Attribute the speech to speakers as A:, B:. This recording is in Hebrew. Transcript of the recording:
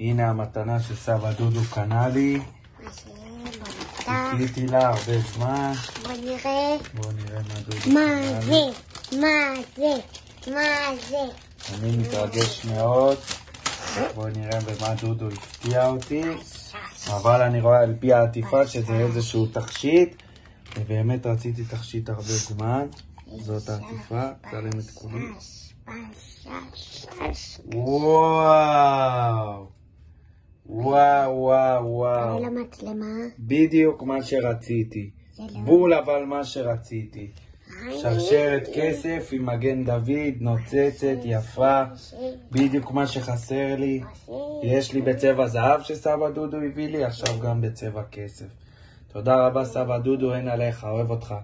A: הנה המתנה שסבא דודו קנה לי.
B: בוא.
A: חיכיתי לה הרבה זמן.
B: בוא נראה.
A: בואו נראה מה דודו
B: מה
A: קנה
B: זה?
A: לי.
B: מה זה? מה זה?
A: אני מתרגש מאוד. בואו נראה במה דודו הפתיע אותי. אבל אני רואה על פי העטיפה שזה איזשהו תכשיט. ובאמת רציתי תכשיט הרבה זמן. זאת העטיפה, צלם את כולי. וואו! וואו, וואו.
B: תראה למצלמה.
A: בדיוק מה שרציתי.
B: לא.
A: בול אבל מה שרציתי.
B: היי.
A: שרשרת כסף עם מגן דוד, נוצצת, יפה, בדיוק מה שחסר לי. יש לי בצבע זהב שסבא דודו הביא לי, עכשיו גם בצבע כסף. תודה רבה סבא דודו, אין עליך, אוהב אותך.